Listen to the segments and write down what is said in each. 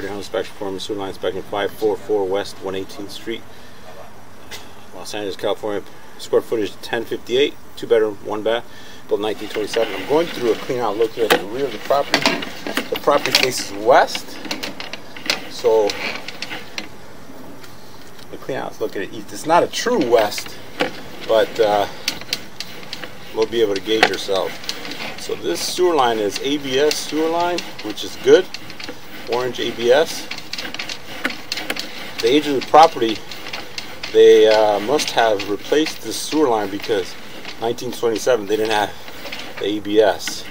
Guardian Home Inspection Foreman, Sewer Line Inspection 544 West 118th Street, Los Angeles, California. Square footage 1058, two bedroom, one bath, built 1927. I'm going through a clean out here at the rear of the property. The property faces west, so the clean out look at east. It's not a true west, but uh, we'll be able to gauge ourselves. So this sewer line is ABS sewer line, which is good. Orange ABS. The age of the property they uh, must have replaced the sewer line because 1927 they didn't have the ABS.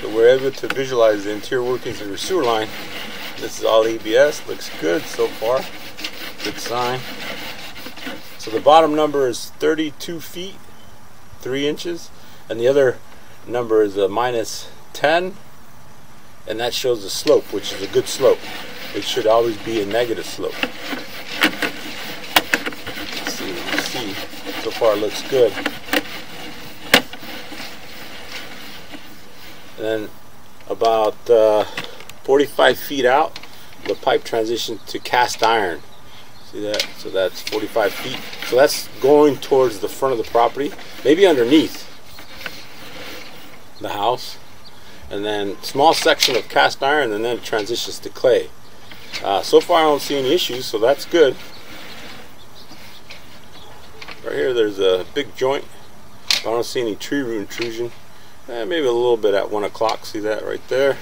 So we're able to visualize the interior workings of your sewer line. This is all ABS, looks good so far. Good sign. So the bottom number is 32 feet 3 inches and the other number is a minus 10 and that shows the slope which is a good slope. It should always be a negative slope. Let's see see. So far it looks good. And then about uh, 45 feet out the pipe transitions to cast iron. See that? So that's 45 feet. So that's going towards the front of the property, maybe underneath the house. And then small section of cast iron and then it transitions to clay. Uh, so far I don't see any issues, so that's good. Right here there's a big joint. I don't see any tree root intrusion. Eh, maybe a little bit at 1 o'clock. See that right there?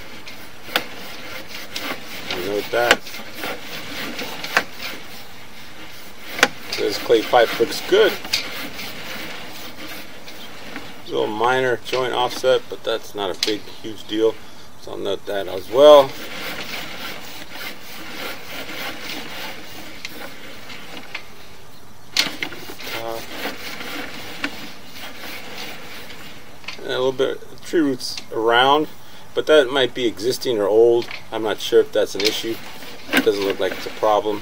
Note that. This clay pipe looks good. A Little minor joint offset, but that's not a big, huge deal. So I'll note that as well. Uh, a little bit of tree roots around, but that might be existing or old. I'm not sure if that's an issue. It doesn't look like it's a problem.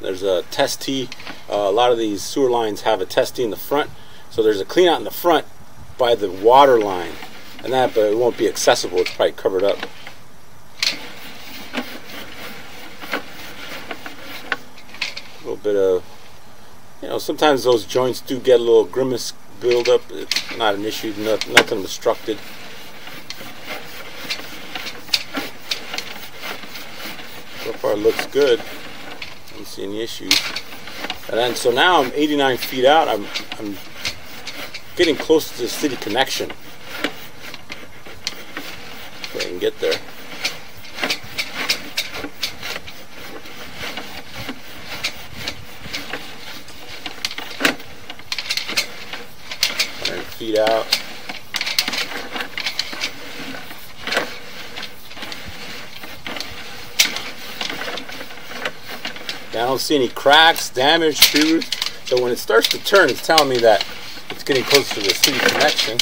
There's a test tee. Uh, a lot of these sewer lines have a test tee in the front. So there's a clean out in the front by the water line. And that, but it won't be accessible. It's probably covered up. A little bit of, you know, sometimes those joints do get a little grimace buildup. It's not an issue, not, nothing obstructed. Far looks good I don't see any issues. And then so now I'm 89 feet out. I'm I'm getting close to the city connection. I can get there. Feet out. I don't see any cracks, damage, roots. So when it starts to turn, it's telling me that it's getting close to the city connection.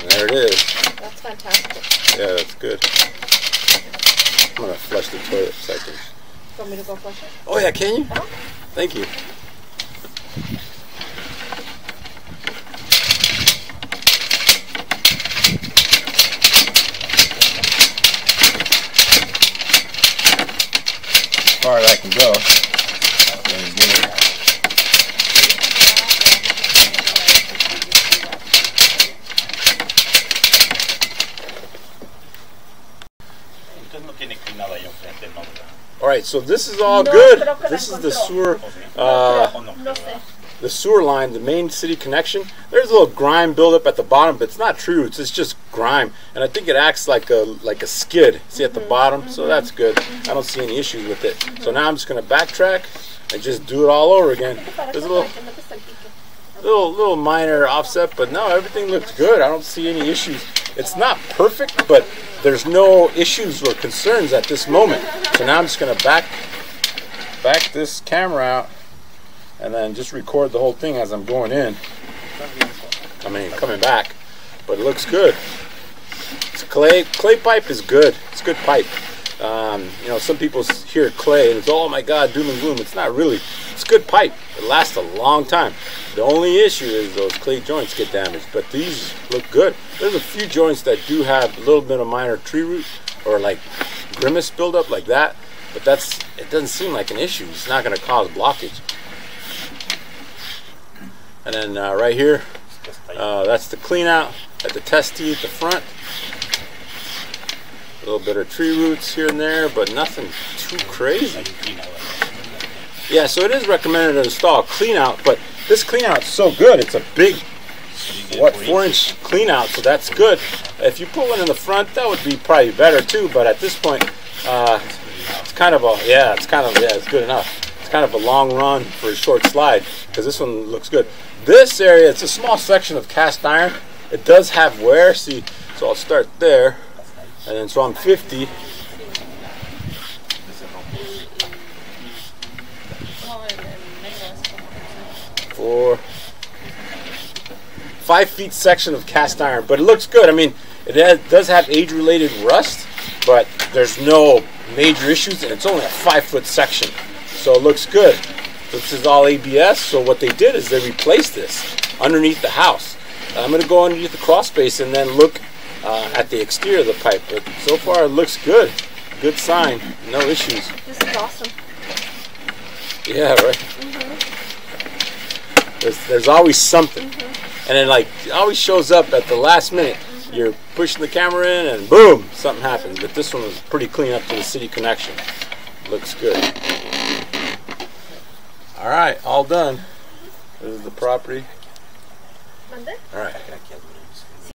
And there it is. That's fantastic. Yeah, that's good. I'm gonna flush the toilet second. Want me to go flush it? Oh yeah, can you? Uh-huh. Thank you. Far as I can go. All right, so this is all good. creo que la This is the sewer, uh, the sewer line, the main city connection. There's a little grime buildup at the bottom, but it's not true. It's just grime, and I think it acts like a like a skid. See at the mm-hmm. bottom, so mm-hmm. that's good. I don't see any issues with it. So now I'm just gonna backtrack and just do it all over again. There's a little little little minor offset, but no, everything looks good. I don't see any issues. It's not perfect, but there's no issues or concerns at this moment. So now I'm just gonna back back this camera out and then just record the whole thing as I'm going in. I mean, coming back, but it looks good. Clay clay pipe is good. It's good pipe. Um, you know, some people hear clay and it's oh my god, doom and gloom. It's not really. It's good pipe. It lasts a long time. The only issue is those clay joints get damaged, but these look good. There's a few joints that do have a little bit of minor tree root or like grimace buildup like that, but that's it doesn't seem like an issue. It's not going to cause blockage. And then uh, right here, uh, that's the clean out at the test tee at the front. A little bit of tree roots here and there, but nothing too crazy. Yeah, so it is recommended to install clean out, but this clean out's so good. It's a big, what, four inch clean out, so that's good. If you put one in the front, that would be probably better too, but at this point, uh, it's kind of a, yeah, it's kind of, yeah, it's good enough. It's kind of a long run for a short slide, because this one looks good. This area, it's a small section of cast iron. It does have wear, see, so I'll start there. And then, so I'm 50. Four, five feet section of cast iron, but it looks good. I mean, it has, does have age-related rust, but there's no major issues, and it's only a five-foot section, so it looks good. This is all ABS, so what they did is they replaced this underneath the house. I'm going to go underneath the crawl space and then look uh, at the exterior of the pipe, but so far it looks good. Good sign, no issues. This is awesome. Yeah, right. Mm-hmm. There's, there's always something, mm-hmm. and then like it always shows up at the last minute. Mm-hmm. You're pushing the camera in, and boom, something happens. But this one was pretty clean up to the city connection. Looks good. All right, all done. This is the property. Mande? All right.